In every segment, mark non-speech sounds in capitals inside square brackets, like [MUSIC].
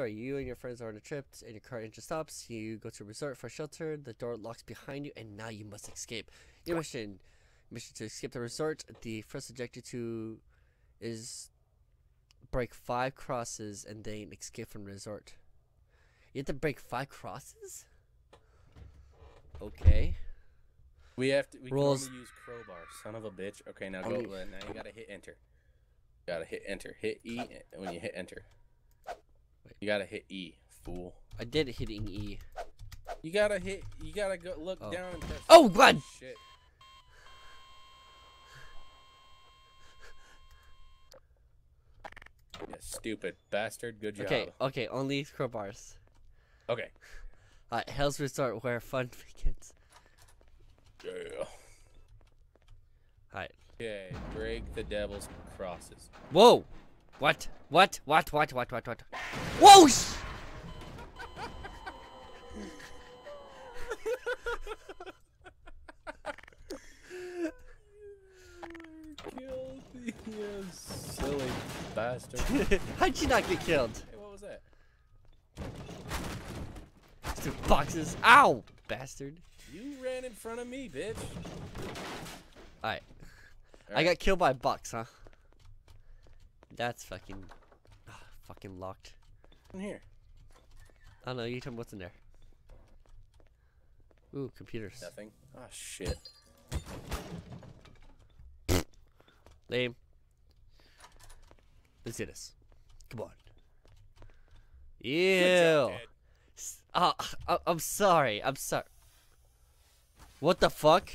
story. You and your friends are on a trip, and your car engine stops. You go to a resort for shelter. The door locks behind you, and now you must escape. Your mission, mission to escape the resort. The first objective to is break five crosses and then escape from the resort. You have to break five crosses. Okay. We have to. We Rules. can only use crowbar. Son of a bitch. Okay, now go. now you gotta hit enter. You gotta hit enter. Hit E and when you hit enter. You gotta hit E, fool. I did hitting E. You gotta hit. You gotta go look Oh. down and press. Oh, God! Shit. You stupid bastard. Good job. Okay, okay, only crowbars. Okay. Alright, Hell's Resort where fun [LAUGHS] begins. Yeah. Alright. Okay. Break the devil's crosses. Whoa! What? What? What? What? What? What? What? Whoa! sh- Killed you silly bastard. [LAUGHS] How'd you not get killed? hey, what was that? Two boxes. Ow! Bastard. You ran in front of me, bitch. Alright. I got killed by a box, huh? That's fucking. ah, fucking locked. in here. I don't know, you tell me what's in there. Ooh, computers. Nothing. Oh shit. Lame. Let's do this. Come on. Ew. Uh, I- I'm sorry. I'm sorry. What the fuck?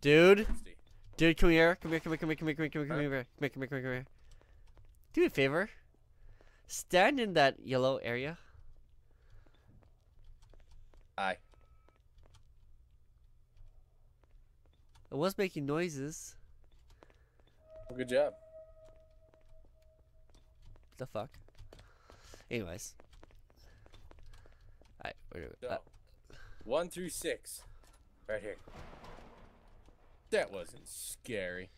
Dude? Dude, come here. Come here, come here, come here, come here, come here, come here, come here, come here, come here, come here, come here. Do me a favor. Stand in that yellow area. Hi. I was making noises. Well, good job. the fuck? Anyways. Alright, So, one through six, right here. That wasn't scary.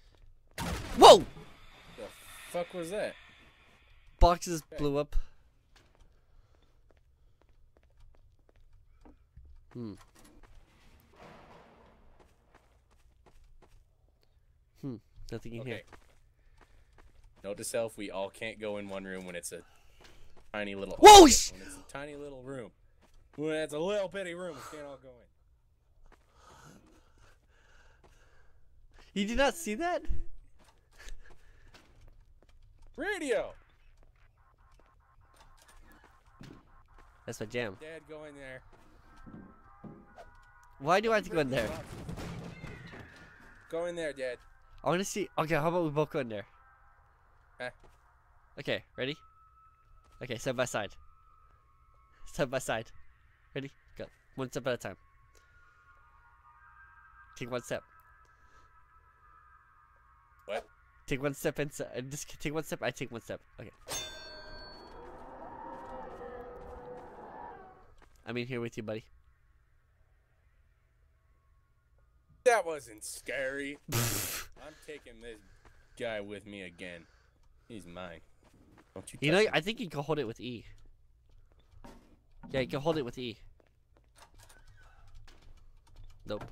Whoa! The fuck was that? Boxes Okay. blew up. Hmm. Hmm. Nothing in Okay. here. Note to self: we all can't go in one room when it's a tiny little. Whoa, when it's a tiny little room. When it's a little bitty room, we can't all go in. Did you did not see that? Radio. That's my jam. Dad, go in there. Why do I have to go in there? Go in there, Dad. I want to see. Okay, how about we both go in there? Huh? Okay, ready? Okay, side by side. Side by side. Ready? Go. One step at a time. Take one step. Take one step inside. uh, Just take one step. I take one step. Okay. I'm in here with you, buddy. That wasn't scary. [LAUGHS] I'm taking this guy with me again. He's mine. Don't you? You know, touch I think you can hold it with E. Yeah, you can hold it with E. Nope.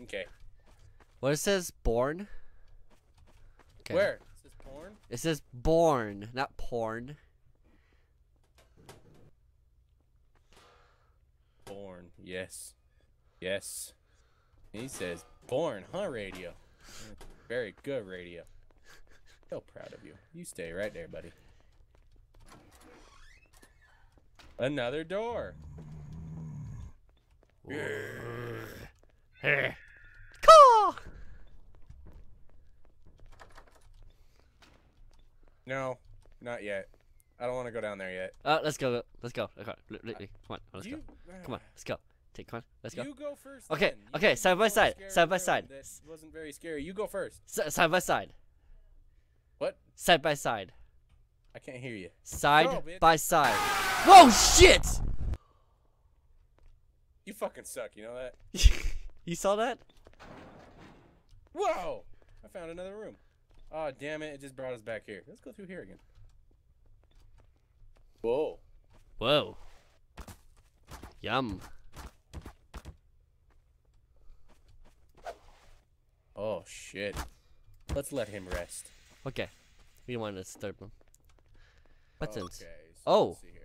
Okay. What it says, born. Okay. Where? Is this porn? It says born, not porn. Born. Yes. Yes. He says born, huh? Radio. Very good radio. So proud of you. You stay right there, buddy. Another door. Caw! No, not yet. I don't want to go down there yet. Uh, let's go. Let's go. Okay, come on, let's you, go. Come on, let's go. Take one. Let's go. You go first. Okay, then. You okay, side by side, side by side. This wasn't very scary. You go first. S- side by side. What? Side by side. I can't hear you. Side Go, bitch. by side. Whoa, shit! You fucking suck. You know that? [LAUGHS] you saw that? Whoa! I found another room. Oh damn it! It just brought us back here. Let's go through here again. Whoa. Whoa. Yum. Oh shit. Let's let him rest. Okay. We don't want to disturb them. Buttons. Okay, so Oh. let's see here.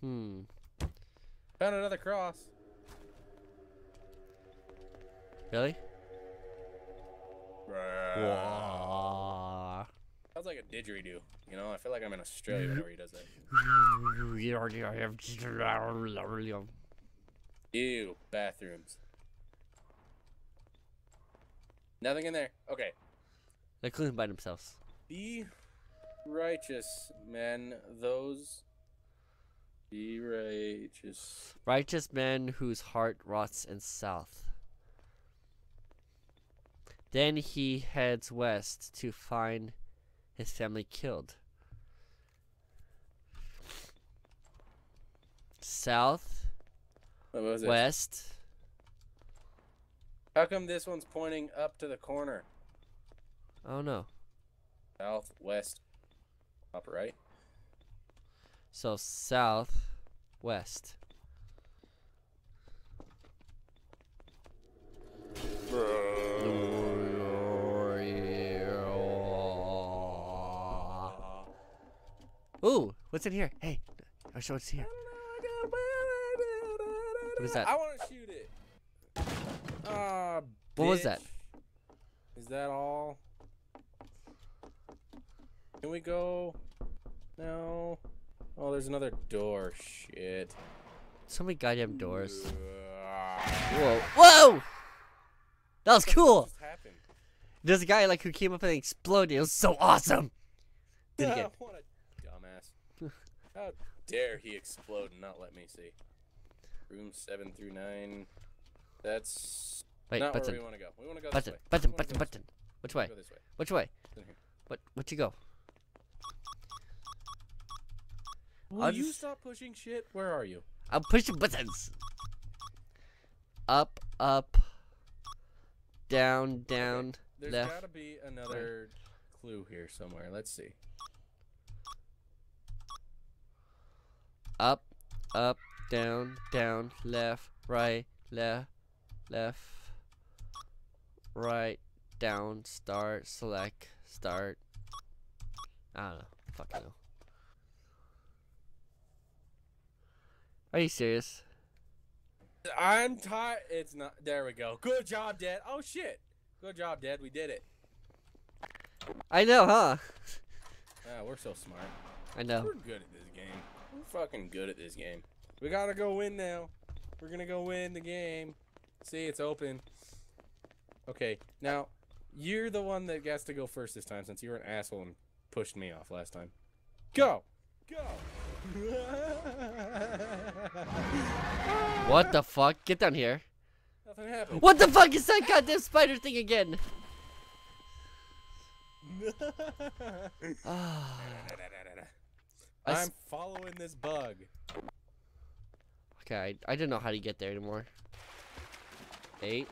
Hmm. Found another cross. Really? Sounds like a didgeridoo. You know, I feel like I'm in Australia whenever he does [LAUGHS] that. Ew, bathrooms. Nothing in there. Okay. They're clean by themselves. Be righteous, men. Those. Be righteous. Righteous man whose heart rots in south. Then he heads west to find his family killed. South, What was it? west. How come this one's pointing up to the corner? Oh no. South, west, top right. So south, west. Ooh, what's in here? Hey, I'll show what's here. What is [LAUGHS] that? I want to shoot it. Ah, What was that? Is that all? Can we go? No. Oh, there's another door. Shit. So many goddamn doors. Whoa. Whoa! That was What cool! There's a guy like who came up and exploded. It was so awesome! Do it [LAUGHS] again. what a dumbass. How dare he explode and not let me see? Room 7 through 9. That's Wait, not button. where we want to go. We want to go Button, this way. button, button, go button. Which way? Go this way. Which way? What? What you go? Will I'll you just- stop pushing shit? Where are you? I'm pushing buttons. Up, up, down, down. There's Left, got to be another clue here somewhere. Let's see. Up, up, down, down, left, right, left, left, right, down, start, select, start. I don't know. Fucking know. Are you serious? I'm tired. It's not. There we go. Good job, Dad. Oh shit. Good job, Dad. We did it. I know, huh? Ah, we're so smart. I know. We're good at this game. We're fucking good at this game. We gotta go win now. We're gonna go win the game. See, it's open. Okay, now you're the one that gets to go first this time since you were an asshole and pushed me off last time. Go, go. [LAUGHS] What the fuck? Get down here. Nothing happened. What the fuck is that goddamn spider thing again? [LAUGHS] Ah. [LAUGHS] I s- I'm following this bug. Okay, I, I didn't know how to get there anymore. Eight.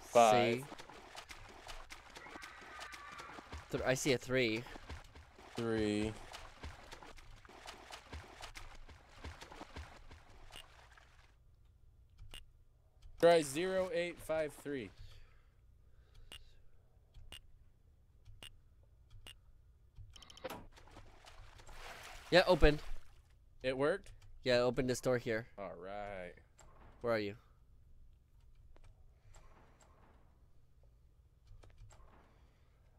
Five. Th- I see a three. Three. Try zero eight five three. Yeah, open. It worked. Yeah, open this door here. All right. Where are you?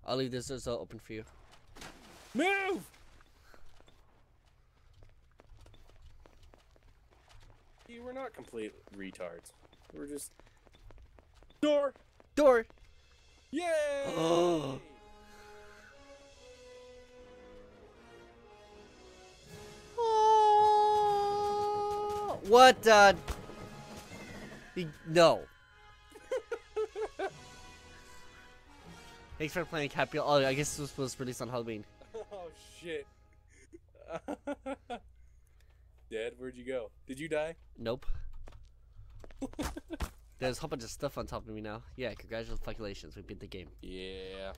I'll leave this door open for you. Move. See, we're not complete retards. We're just door. Door! Yay! Oh. [GASPS] [LAUGHS] What? Uh, no. [LAUGHS] Thanks for playing Happy. Oh, I guess this was released on Halloween. [LAUGHS] oh shit. [LAUGHS] Dad, where'd you go? Did you die? Nope. There's a whole bunch of stuff on top of me now. Yeah, congratulations, we beat the game. Yeah.